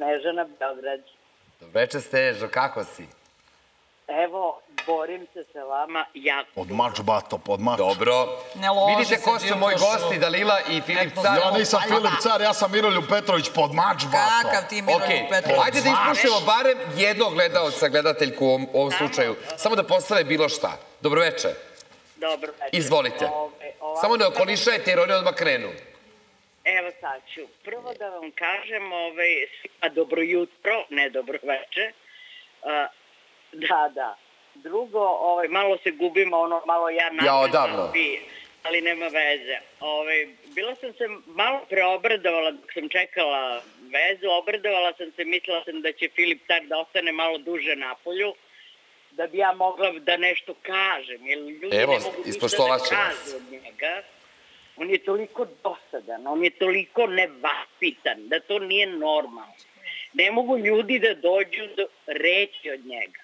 Snežana Beograd. Dobreče, Stežo, kako si? Evo, borim se sa vama jako. Odmač, bato, podmač. Dobro. Ne loži Vidite ko su moji gosti, Dalila i Filip Car. Ja nisam Filip Car, ja sam Miroljub Petrović, podmač, bato. Kakav ti Miroljub Petrović? ajde da ispušemo barem jednog gledalca, gledateljku u ovom, slučaju. Samo da postave bilo šta. Dobroveče. Dobro večer. Izvolite. Ove, Samo ne okolišajte jer oni odmah krenu. Evo sad ću. Prvo da vam kažem, ovaj, svima dobro jutro, ne dobro veče. A, da, da. Drugo, ovaj, malo se gubimo, ono, malo ja napred, Ja odavno. ali nema veze. Ovaj, bila sam se malo preobradovala dok sam čekala vezu, obradovala sam se, mislila sam da će Filip Car da ostane malo duže na polju, da bi ja mogla da nešto kažem, jer ljudi Evo, ne mogu da kažu od njega. On je toliko dosadan, on je toliko nevaspitan, da to nije normalno. Ne mogu ljudi da dođu do reći od njega.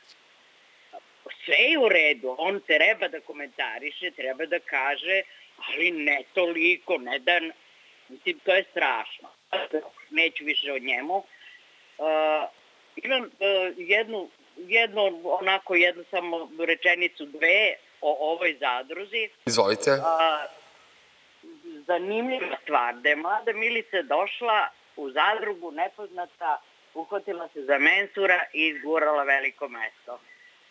Sve je u redu, on treba da komentariše, treba da kaže, ali ne toliko, ne da... Mislim, to je strašno. Neću više od njemu. Uh, imam uh, jednu, jednu, onako jednu samo rečenicu, dve o ovoj zadruzi. Izvolite. A, zanimljiva stvar, da je mlada Milica došla u zadrugu nepoznata, uhvatila se za mensura i izgurala veliko mesto.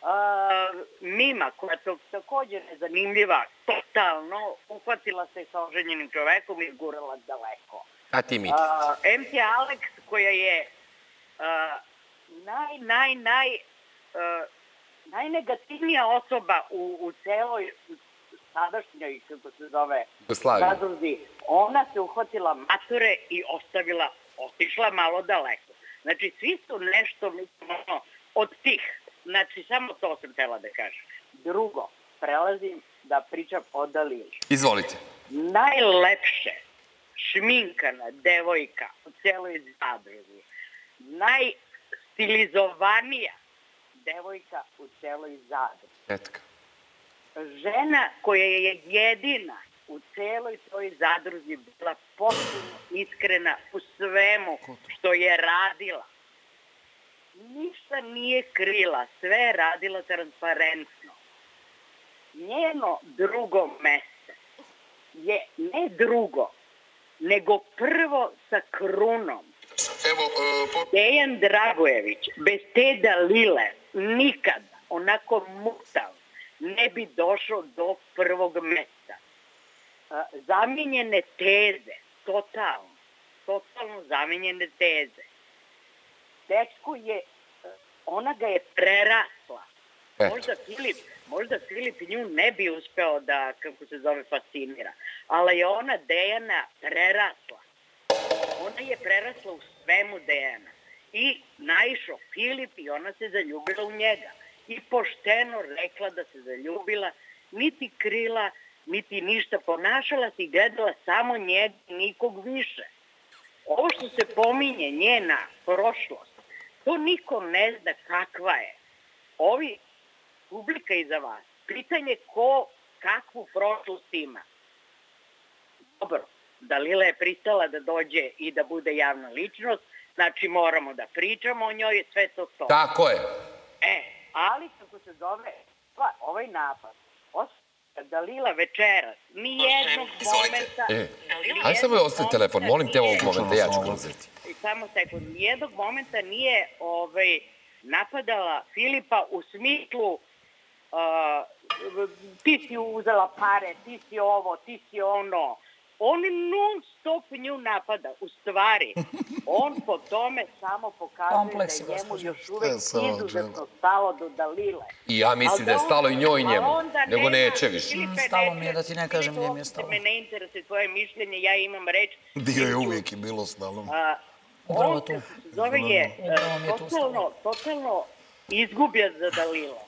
A, Mima, koja to je zanimljiva, totalno, uhvatila se sa oženjenim čovekom i izgurala daleko. A ti mi. A, MC Alex, koja je a, naj, naj, naj, a, najnegativnija osoba u, u celoj sadašnjoj, kako se zove, Jugoslaviji. zadruzi, ona se uhvatila mature i ostavila, otišla malo daleko. Znači, svi su nešto, mislim, ono, od tih. Znači, samo to sam htela da kažem. Drugo, prelazim da pričam o Dalili Izvolite. najlepše šminkana devojka u celoj zadruzi, najstilizovanija devojka u celoj zadruzi. Etka. Žena koja je jedina u celoj toj zadruzi bila potpuno iskrena u svemu što je radila. Ništa nije krila, sve je radila transparentno. Njeno drugo mesto je ne drugo, nego prvo sa krunom. Evo, e, po... Dejan Dragojević, bez te Dalile, nikada, onako mutav, ne bi došao do prvog mesta. A, Zamijenjene teze, totalno, totalno zamijenjene teze. Dečko je, ona ga je prerasla. Možda Filip, možda Filip nju ne bi uspeo da, kako se zove, fascinira. Ali je ona Dejana prerasla. Ona je prerasla u svemu Dejana. I naišao Filip i ona se zaljubila u njega. I pošteno rekla da se zaljubila, niti krila, niti ništa. Ponašala se i gledala samo njega nikog više. Ovo što se pominje, njena prošlost, to niko ne zna kakva je. Ovi, publika iza vas, pitanje ko kakvu prošlost ima. Dobro, Dalila je pristala da dođe i da bude javna ličnost, znači moramo da pričamo o njoj, sve to to. Tako je. E, ali kako se zove, pa, ovaj napad, Os- Dalila večeras, ni jednog momenta... E, Ajde samo jednog ostavi telefon, molim te ovog momenta, ja ću uzeti. I samo sekund, nijednog momenta nije ovaj, napadala Filipa u smislu uh, ti si uzela pare, ti si ovo, ti si ono. On non stop nju napada. U stvari, on po tome samo pokazuje Kompleksi, da je njemu gospođo. još uvek izuzetno stalo do Dalile. I ja mislim da je stalo i njoj i a njemu, nego neće više. Mm, stalo mi je, da ti ne kažem gdje mi je stalo. me ne interesuje tvoje mišljenje, ja imam reč. Dio je uvijek i bilo Upravo on, se zove je, e, totalno, totalno izgubljen za Dalilo.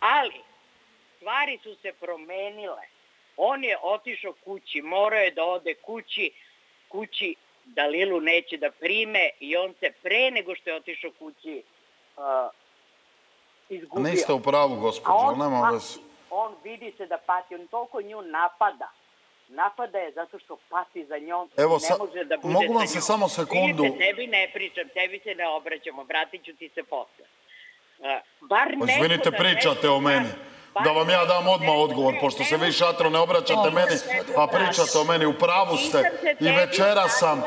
Ali, stvari su se promenile. On je otišao kući, morao je da ode kući, kući Dalilu neće da prime i on se pre nego što je otišao kući uh, izgubio. Niste u pravu, gospođo, on nema vas. on vidi se da pati, on toliko nju napada. napada je zato što pati za njom Evo, ne sa- može da bude mogu vam se samo sekundu- Vidite, tebi ne pričam, tebi se ne obraćamo, vratit ću ti se posle. Uh, bar Pa Izvinite, da pričate o meni. kaže. Da vam ja dam odmah odgovor, pošto se vi šatro ne obraćate meni, a pričate o meni. U pravu ste. I večera sam... da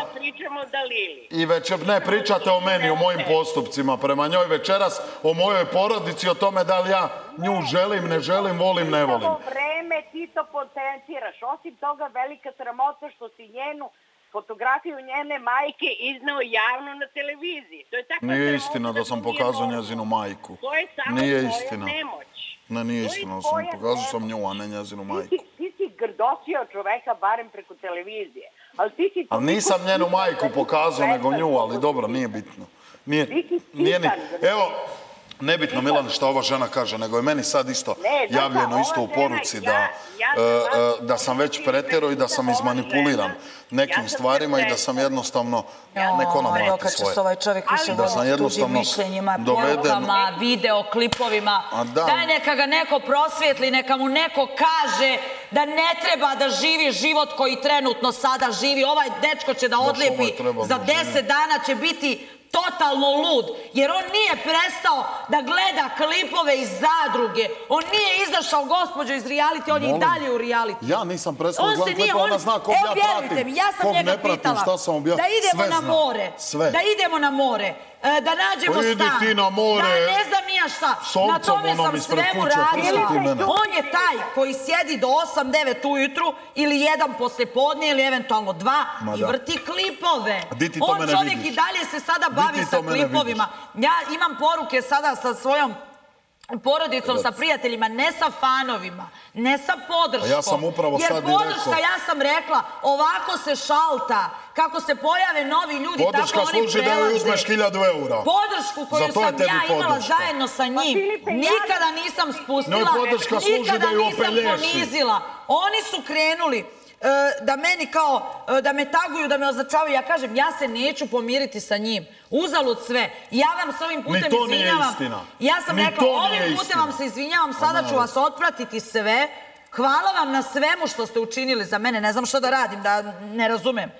da. I već, ne, pričate o meni, o mojim postupcima prema njoj večeras, o mojoj porodici, o tome da li ja nju želim, ne želim, volim, ne volim. Vreme ti to potenciraš. Osim toga, velika sramota što si njenu fotografiju njene majke iznao javno na televiziji. To je takva Nije istina da to sam pokazao njezinu majku. To je samo Nije istina. nemoć. Ne, nije istina da sam pokazao sam nju, a ne njezinu Ti majku. si, ti si grdosio čoveka barem preko televizije. Ali ti si A toliko nisam njenu majku da ti pokazao, nego nju, ali dobro, nije bitno. Nije, Ti nije ni... da- Evo, nebitno Milane šta ova žena kaže, nego je meni sad isto Ne, znaš šta, javljeno isto u poruci da, ja e, sam e, da sam već uputila pretjerao i da sam izmanipuliran nekim ja stvarima i da sam jednostavno neko kad će svoje. ovaj čovjek više Da sam jednostavno mišljenjima, doveden- porukama, videoklipovima. Da. Daj neka ga neko prosvjetli, neka mu neko kaže da ne treba da živi život koji trenutno sada živi. Ovaj dečko će da odlijepi, ovaj za da. 10 dana će biti totalno lud, jer on nije prestao da gleda klipove iz zadruge. On nije izašao, gospođo, iz reality, on je i dalje u reality. Ja nisam prestao nije, klipa, on, ona zna kog evo ja vjerujte pratim, mi, ja sam njega pratim, pitala šta sam objavio, da idemo sve na more, sve. da idemo na more, e, da nađemo Pa idi stan, ti na more, da ne znam nija šta, na tome sam svemu radila. On je taj koji sjedi do 8-9 ujutru ili jedan poslijepodne ili eventualno dva Ma i da. vrti klipove. On čovjek vidiš? i dalje se sada bavi sa klipovima. Ja imam poruke sada sa svojom porodicom, sa prijateljima, ne sa fanovima, ne sa podrškom. A ja sam upravo Jer sad i podrška, rekao. ja sam rekla, ovako se šalta. Kako se pojave novi ljudi, Podrška tako oni služi da joj prelaze. uzmeš hiljadu eura. Podršku koju sam ja imala podrška. zajedno sa njim, Filipe, ja- nikada nisam spustila, podrška služi nikada da ju nisam ponizila. Oni su krenuli da meni kao, e, da me taguju, da me označavaju. Ja kažem, ja se neću pomiriti sa njim. Uzalud sve. Ja vam s ovim putem Ni to nije izvinjavam. istina. Ja sam Ni rekla, ovim putem istina. vam se izvinjavam, sada ću vas otpratiti sve. Hvala vam na svemu što ste učinili za mene. Ne znam što da radim, da ne razumem.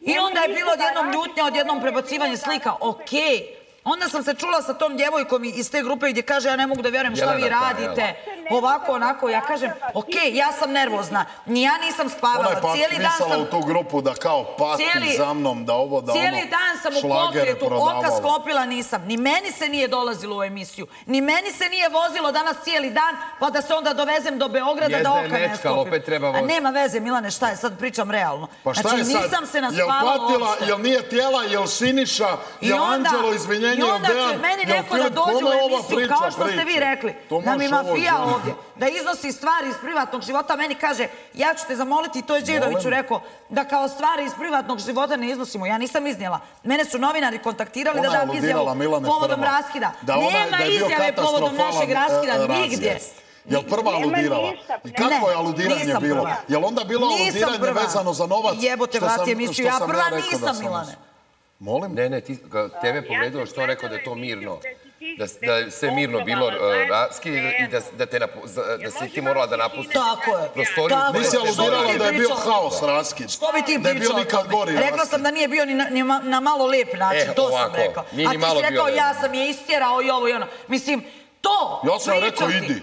I onda je bilo odjednom ljutnja, odjednom prebacivanje slika. Okej. Onda sam se čula sa tom djevojkom iz te grupe gdje kaže ja ne mogu da vjerujem šta vi Jelena radite. Jel? Ovako, onako, ja kažem, okej, ja sam nervozna. Ni ja nisam Ona spavala. je pa Cijeli dan sam... u tu grupu da kao pati Cijeli- za mnom, da ovo, da Cijeli ono, dan sam u pokretu, oka sklopila nisam. Ni meni se nije dolazilo u emisiju. Ni meni se nije vozilo danas cijeli dan, pa da se onda dovezem do Beograda Jezda da je oka ne nečka, sklopim. opet treba A voziti. nema veze, Milane, šta je, sad pričam realno. Pa šta znači, je sad? nisam se Jel naspavala patila, uopšte. jel nije tijela, jel Siniša, jel Anđelo, izvinjenje, jel onda će Dejan, meni jel neko da Filip, dođe u kome ova emisiju, priča kao što ste vi rekli, da mi mafija želiti. Ovdje, da iznosi stvari iz privatnog života, meni kaže, ja ću te zamoliti, to je Đedoviću rekao, da kao stvari iz privatnog života ne iznosimo. Ja nisam iznijela. Mene su novinari kontaktirali Ona da je dam izjavu povodom raskida. Da ona- Nema da je izjave povodom našeg raskida, e, nigdje. razjezd. Jel prva aludirala? I kako je aludiranje bilo? prva. Jel onda bilo Nisam aludiranje prva. vezano za novac? Jebote, emisiju, što ja prva da nisam, sam- Milane. Molim? Ne, ne, ti, tebe sam što rekao da je to mirno. Da, da da sve mirno bilo zajedno raskid i da, da, te napu, da si ti morala da napustiš Tako je. prostoriju. Tako. Nisi aludirala da je bio haos raskid. Što bi ti Da je bio nikad gori Rekla raskid. sam da nije bio ni na, ni na malo lep način, E, to sam ovako, rekla. nije A ti si rekao, ja sam je istjerao i ovo i ono. Mislim, to Ja sam rekao idi.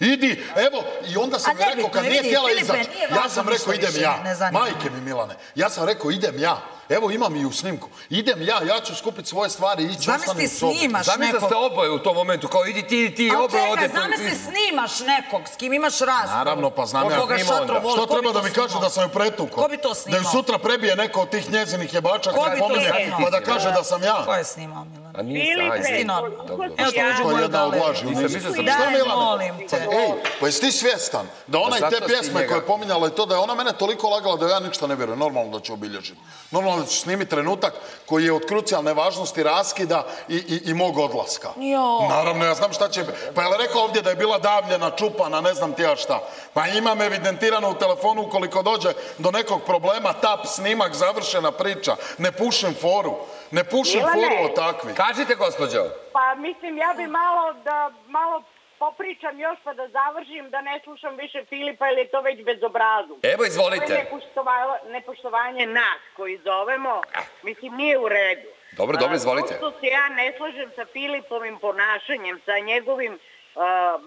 Idi, evo, i onda sam A rekao kad je, nije htjela izaći, ja sam rekao idem ja, majke mi Milane, ja sam rekao idem ja, evo imam i u snimku, idem ja, ja ću skupiti svoje stvari i ići, ostani u sobi. snimaš Zamisli da nekog. ste oboje u tom momentu, kao idi ti, ti, Ali oboje čekaj, odete. zamisli snimaš nekog s kim imaš raspravu. Naravno, pa znam ja. Koga snimao šatro onda? voli, Što ko bi treba da to mi kaže da sam ju pretukao? Ko bi to Da snimao? ju sutra prebije neko od tih njezinih jebača Ko kad bi to pominje, snimao? pa da kaže da sam ja. Ko je snimao, Milane? A. Ti. Dobro, dobro. Evo što Ja- uđu moju galeriju. Daj, Šta Milane? molim te. Ej, pa jesi ti svjestan da ona i Pa te pjesme koje je pominjala i to da je ona mene toliko lagala da ja ništa ne vjerujem, normalno da će obilježiti. Normalno da će snimiti trenutak koji je od krucijalne važnosti raskida i, i, i mog odlaska. Jo. Naravno, ja znam šta će... Pa je li rekao ovdje da je bila davljena, čupana, ne znam ti ja šta. Pa imam evidentirano u telefonu ukoliko dođe do nekog problema, tap, snimak, završena priča. Ne pušim foru. Ne pušim Milane. foru o takvi. Kažite, gospođo. Pa mislim, ja bi malo da, malo popričam još pa da završim, da ne slušam više Filipa, jer je to već bezobrazum. Evo, To je izvolite. nepoštova- nepoštovanje nas koji zovemo, mislim, nije u redu. Dobro, dobro, izvolite. to što se ja ne slažem sa Filipovim ponašanjem, sa njegovim, a,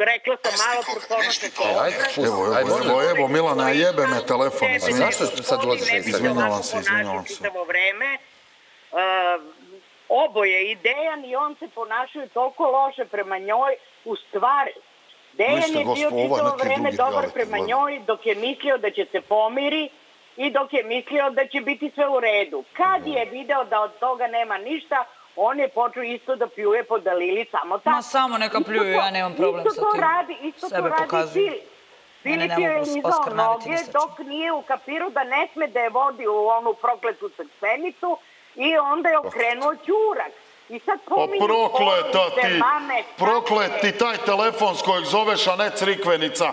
rekla sam malo Ajde, pusti. Evo, evo, evo, evo, Milana, jebe me telefon. Zašto sad ulaziš? Izvinjavam se, izvinjavam se. Vreme. Oboje, i Dejan i on se ponašaju toliko loše prema njoj, u stvari. Dejan je bio čitavo vreme dobar prema njoj, dok je mislio da će se pomiri i dok je mislio da će biti sve u redu. Kad je video da od toga nema ništa, on je počeo isto da pljuje po Dalili samo tako. Ma, samo neka Isto to- ja nemam problem isto sa to tim. Radi, isto Sebe to radi pokazuju. Filip. Filip ne je ni noge dok nije u kapiru da ne sme da je vodi u onu prokletu crkvenicu i onda je okrenuo ćurak. I sad Pa pominju prokleta ti, mame, proklet tate. ti taj telefon s kojeg zoveš, a ne crikvenica.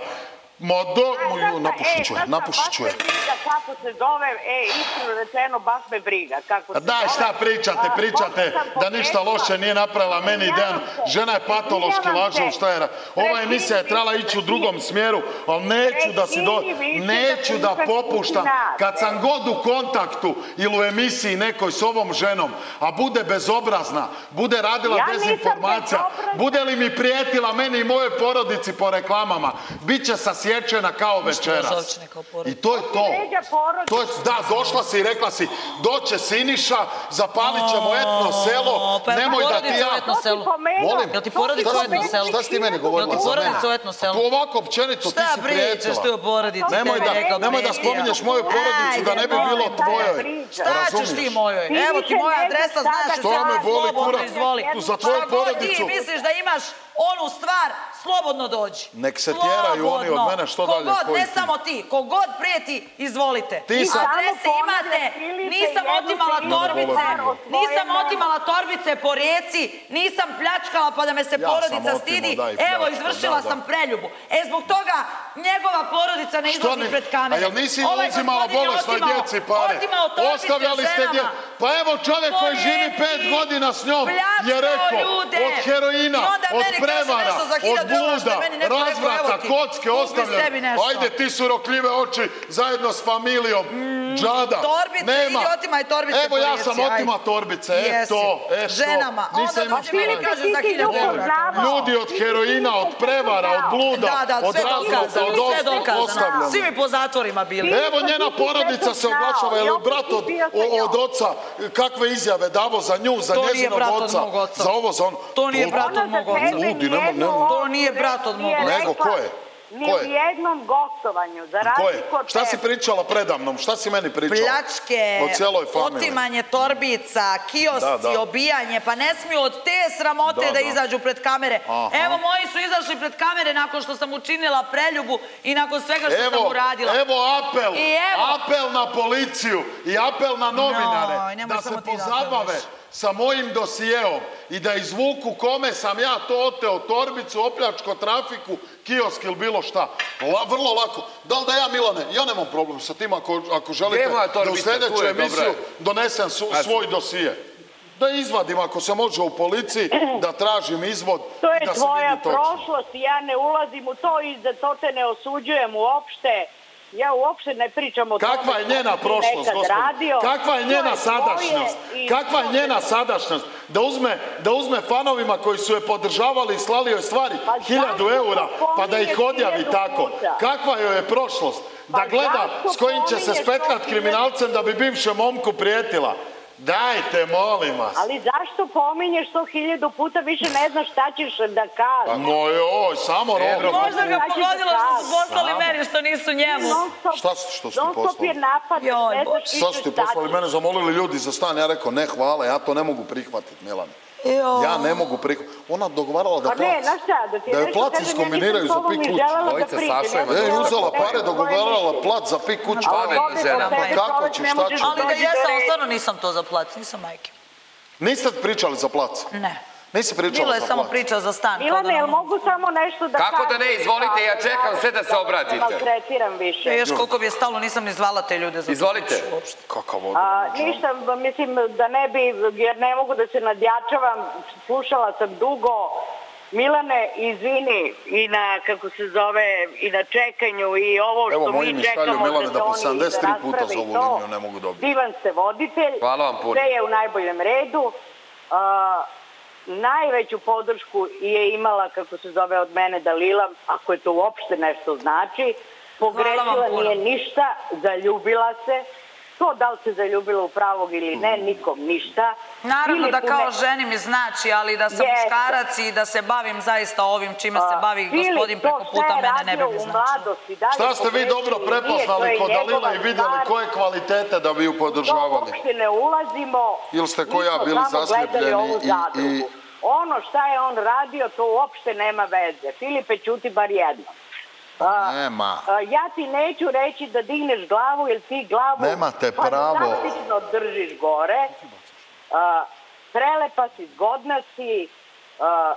Ma do, A, znaš šta, napušit ću je, e, napušit ću je. Baš me briga kako se zove, e, iskreno rečeno, baš me briga kako se daj zove. šta pričate, pričate da ništa loše nije napravila meni Dejan. Žena je patološki se. šta je? Ova emisija je trebala ići u drugom smjeru, ali neću da si do... Više Neću da da popuštam. Kad sam god u kontaktu ili u emisiji nekoj s ovom ženom, a bude bezobrazna, bude radila dezinformacija, bude li mi prijetila meni i mojoj porodici po reklamama, bit će sasječena kao večeras. Lažovčine kao porodica. I to je to. Porodicu. To je, da, došla si i rekla si, doće Siniša, zapalit ćemo etno selo, pa nemoj da ti ja... Molim. Jel ti To porodica ti u etno selu? Šta si ti meni govorila za mene? Tu ovako općenito ti Šta si pričaš ti prijetila. o porodici? Nemoj Tebi da, nemoj da spominješ moju porodicu da ne bi bilo te. tvojoj. Šta Šta ćeš ti mojoj? Evo ti moja adresa, znaš znaš šta se da To me boli kurac. izvoli. Za tvoju Šta god porodicu. ti misliš da imaš onu stvar, slobodno dođi. Nek se tjeraju oni od Slobodno. mene, što dalje, Kogod, ne ti? samo ti, kogod prijeti, izvolite. Ti sam- Adrese imate, nisam otimala torbice, nisam otimala torbice po rijeci, nisam pljačkala pa da me se Ja porodica stidi. daj, Evo, izvršila da, da. sam preljubu. E, zbog toga njegova porodica ne izlazi pred kamere. A jel nisi Ovaj uzimala otimao- djeci pare? Otimao Ostavljali ste dje... ženama. Pa evo čovjek koji živi pet godina s njom je rekao od heroina, od prevara, od 1000 eura što je bluda, razvrata, kocke, nešto. Ajde ti su rokljive oči zajedno s familijom. Džada. Torbice, Nema. idi otimaj torbice Evo ja sam otima torbice, Jesi. eto, eto. Ženama. Onda Nisam imao dođe meni kaže za si 1000 ljubav eura. znao. Ljudi od heroina, od prevara, od bluda, Da, da, od dokazano, od sve ostavljanja. Svi mi po zatvorima bili. Evo njena porodica se oglašava, je li brat od, od oca kakve izjave davo za nju, za njezinog oca, za ovo, za ono. To nije brat od mog oca. nema- nema- To nije brat od mog oca. Nego, ko je? Ni Ko u je? jednom gostovanju, za razliku od Šta si pričala predamnom? Šta si meni pričala? Pljačke, O familiji. otimanje torbica, kiosci, Da, da. obijanje, pa ne smiju od te sramote Da, da, da. izađu pred kamere. Aha. Evo, moji su izašli pred kamere nakon što sam učinila preljubu i nakon svega što sam uradila. evo apel, I evo. apel na policiju i apel na novinare da samo se ti da pozabave apeluješ. Sa mojim dosijeom i da izvuku kome sam ja to oteo, torbicu, opljačko, trafiku, kiosk ili bilo šta. La, vrlo lako. Da li da ja, Milane, ja nemam problem sa tim ako, ako želite moja da u torbica? Sljedeću je, emisiju donesem su, svoj dosije. Da izvadim ako se može u policiji, da tražim izvod To je da tvoja prošlost i ja ne ulazim u to i za to te ne osuđujem uopšte. Ja uopšte ne pričam o tome Kakva je njena prošlost, gospodin? Kakva je njena sadašnjost? Kakva je njena sadašnjost? Da uzme, da uzme fanovima koji su je podržavali i slali joj stvari Pa hiljadu eura, pa da ih odjavi tako. puta? Kakva joj je prošlost? Da Pa gleda s kojim će se to kriminalcem da bi bivšem momku prijetila. Dajte, molim vas. Ali zašto pominješ to hiljadu puta, više ne znaš šta ćeš da kažeš. Moj, oj, samo robo. Možda ga Šta ćeš pogodilo da što su poslali Samo. meni, što nisu njemu. Stop, Šta su- što su ti poslali? je napad, ne znaš Šta više su ti šta poslali? ćeš. Mene zamolili ljudi za stan. Ja rekao, ne hvala, ja to ne mogu prihvatiti, Milane. Joj. Ja ne mogu prihvatiti. Ona dogovarala da Pa ne, placi. znaš šta, da ti Da joj nešto plac ja za pik želela da Dvojica Saša ja ima sam E, htjela uzela pare, dogovarala plat za pik kuću. A Pametna žena. Kako ćeš, šta ćeš? Ali da ali reda. stvarno nisam to za plac, nisam majke. Niste pričali za plac? Ne. Nisi pričala Bilo je za samo priča za stan. Milane, da jel mogu samo nešto da Kako da ne? Izvolite, ja čekam sve da se obratite. Maltretiram više. Ja još koliko bi je stalo, nisam ni zvala te ljude za. Izvolite. Kakav ništa, mislim da ne bi, jer ne mogu da se nadjačavam, slušala sam dugo Milane, izvini i na, kako se zove, i na čekanju i ovo što Evo, moji mi mi šalju, čekamo Milane, da po Toni 73 puta zovu to. liniju, ne mogu dobiti. Divan ste voditelj. Hvala vam puno. Sve je u najboljem redu. A, najveću podršku je imala, kako se zove od mene, Dalila, ako je to uopšte nešto znači. Pogrešila nije ništa, zaljubila se. To da li se zaljubila u pravog ili ne, nikom ništa. Naravno da kao ženi mi znači, ali da sam Jeste. muškarac i da se bavim zaista ovim čime se A, bavi gospodin to preko puta mene ne bi mi li Šta ste vi dobro to prepoznali kod Dalila i vidjeli koje kvalitete da bi ju To podržavali? uopšte ne ulazimo. Ili ste ko ja bili ovu i- Ono šta je on radio, to uopšte nema veze. Filipe, čuti bar jedno. A, Nema. a, ja ti neću reći da digneš glavu, jer ti glavu Nemate pravo. fantastično držiš gore. A, prelepa si, zgodna si. A,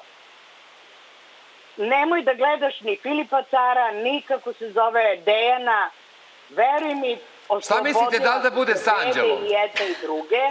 nemoj da gledaš ni Filipa Cara, ni kako se zove Dejana. Veruj mi, Šta mislite, da li da bude s Anđelom? I jedne i druge.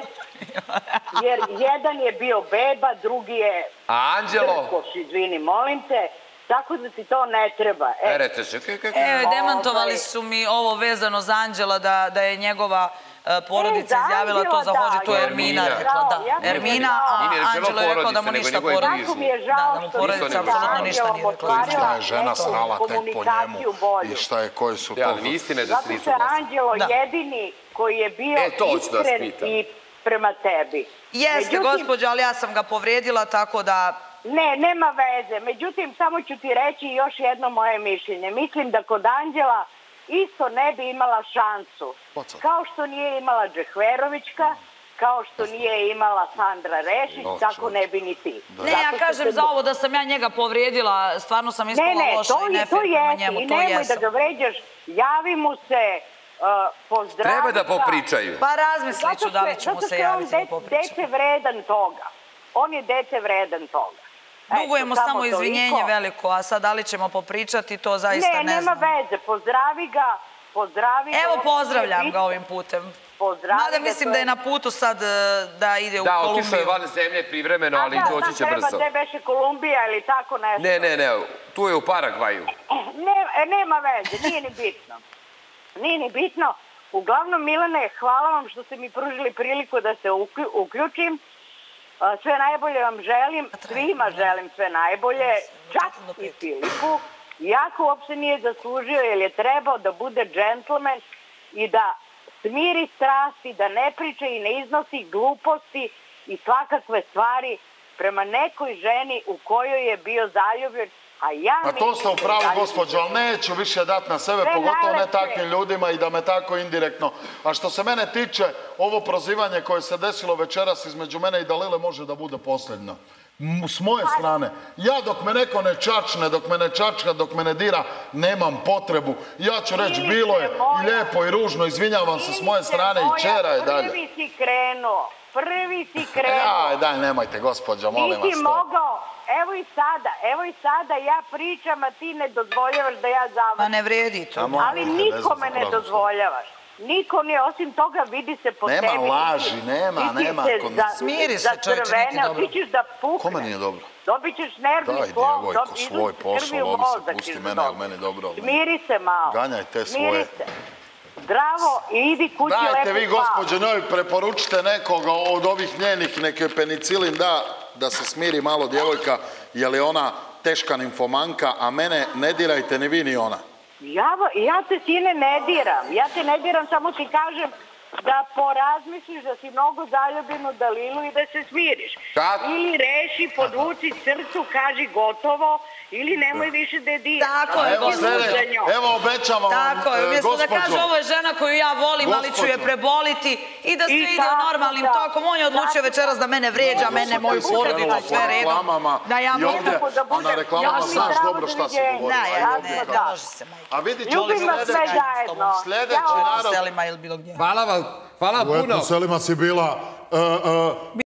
Jer jedan je bio beba, drugi je A Anđelo? Izvini, molim te. Tako da ti to ne treba. E, Erete se. Kaj, kaj, kaj. E, demantovali Ovaj. su mi ovo vezano za Anđela da, da je njegova e, porodica E, izjavila to za hođu, to da, je ja Ermina mi je rekla, da. ja mi je Ermina, žao. a Anđelo je rekao da mu ništa porodica. Tako mi je Da, žao da mu porodica apsolutno ni ništa nije rekla. Šta je žena znala tek po njemu i šta je, koji su Ja, to... ali vi istine da se nisu je. Anđelo Da. jedini koji je bio E, da iskren i prema tebi. Jeste, gospođo, ali ja sam ga povrijedila, tako da... Ne, nema veze. Međutim, samo ću ti reći još jedno moje mišljenje. Mislim da kod Anđela isto ne bi imala šansu. Kao što nije imala Džehverovićka, kao što nije imala Sandra Rešić, tako ne bi ni ti. Ne, Zato ja kažem se- za ovo da sam ja njega povrijedila, stvarno sam Ne, ispala ne, loša to, i to prema jesi njemu, i to nemoj jesam. da ga vređaš. Javi mu se, uh, Treba da popričaju. Pa razmislit ću da li što- ću mu zato se što je on javiti da dece vredan toga. On je dece vredan toga. Dugujemo samo samo izvinjenje toliko. veliko, a sad da li ćemo popričati, to zaista Ne, ne, nema znam. veze, pozdravi ga, pozdravi ga. Evo pozdravljam će ga ovim putem. Pozdravi Mada mislim da je na putu sad e, da ide u Da, Kolumbiju. otišao je van zemlje privremeno, ali A da, doći da, će treba, brzo. Te beše Kolumbija ili tako nešto. Ne, ne, ne, tu je u Paragvaju. Ne, e, nema veze, nije ni bitno. Nije ni bitno. Uglavnom, Milane, hvala vam što ste mi pružili priliku da se uklju- uključim. Sve najbolje vam želim, svima želim sve najbolje, čak i Filipu. Iako uopšte nije zaslužio, jer je trebao da bude džentlmen i da smiri strasti, da ne priča i ne iznosi gluposti i svakakve stvari prema nekoj ženi u kojoj je bio zaljubljen, a ja Ma to ste u da pravu, zaljubljen. gospođo, ali neću više dati na sebe, pogotovo ne takvim ljudima i da me tako indirektno. A što se mene tiče, ovo prozivanje koje se desilo večeras između mene i Dalile može da bude posljedno. S moje strane, ja dok me neko ne čačne, dok me ne čačka, dok me ne dira, nemam potrebu. Ja ću reći, bilo je i lijepo i ružno, izvinjavam se s moje strane i čera je dalje. Prvi si krenuo, prvi si krenuo. Aj, daj, nemojte, gospođo, molim Nisi vas to. mogao, evo i sada, evo i sada ja pričam, a ti ne dozvoljavaš da ja završim. ne vredi to. Ali nikome ne dozvoljavaš. Niko ne, osim toga vidi se po Nema tebi. laži, nema, Ti nema kon- za- Smiri se, čovječe, nije dobro. Ti ćeš da pukneš. Kome nije dobro? Dobit ćeš nervni Daj, slom, djevojko, dob- svoj posao, lovi se, pusti mene, da ali meni dobro. Smiri se malo. Ganjaj te Smiri svoje. se. Zdravo i idi kući Dajte lepo vi, spava. gospođo njoj, preporučite nekoga od ovih njenih, neke penicilin da, da se smiri malo djevojka, jer je ona teška nimfomanka, a mene ne dirajte ni vi ni ona. Ja, ja te sine ne diram. Ja te ne diram, samo ti kažem da porazmisliš da si mnogo zaljubljen u Dalilu i da se smiriš. Kad? Ili reši, podvuci srcu, kaži gotovo, ili nemoj više da je diraš. Tako je, Evo, gospođo. njom. evo obećavam vam, Tako je, e, umjesto da gospođo. kaže ovo je žena koju ja volim, ali ću je Gospođo. preboliti i da sve I ide tako normalnim da. tokom. On je odlučio Tako večeras da mene vređa, Dobro, mene, moju porodicu, sve redom. Da ja mogu da a na budem- reklamama znaš dobro šta se govori. Aj, ja, ne, kako. može se, majke. A vas sve sljedeći, sljedeći narod. Hvala vam, hvala U puno. etnoselima si bila, e, e,